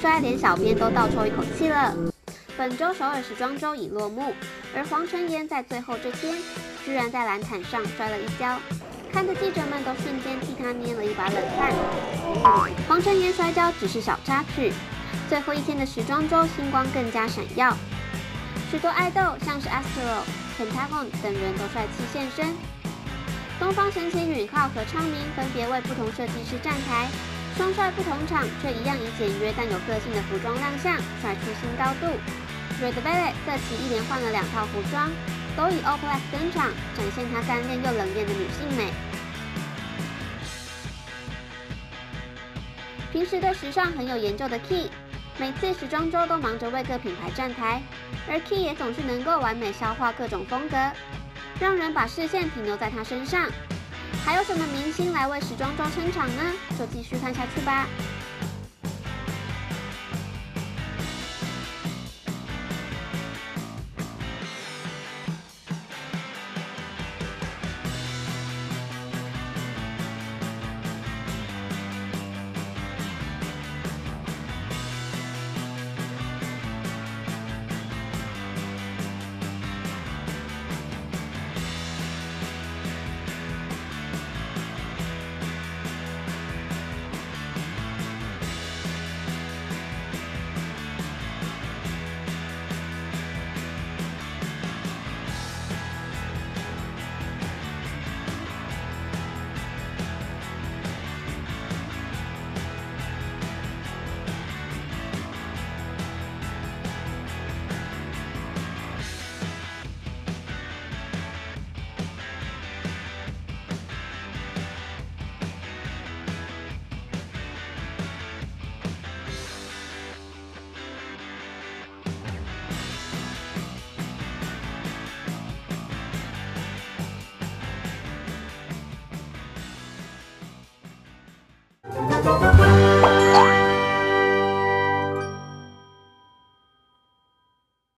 摔，连小编都倒抽一口气了。本周首尔时装周已落幕，而黄承妍在最后这天居然在蓝毯上摔了一跤，看的记者们都瞬间替他捏了一把冷汗。黄承妍摔跤只是小插曲，最后一天的时装周星光更加闪耀，许多爱豆像是 Astro、Pentagon 等人都帅气现身。东方神起允浩和昌明分别为不同设计师站台，双帅不同场却一样以简约但有个性的服装亮相，帅出新高度。Red Velvet 这期一连换了两套服装，都以 All Black 登场，展现她干练又冷艳的女性美。平时对时尚很有研究的 Key，每次时装周都忙着为各品牌站台，而 Key 也总是能够完美消化各种风格。让人把视线停留在他身上，还有什么明星来为时装周撑场呢？就继续看下去吧。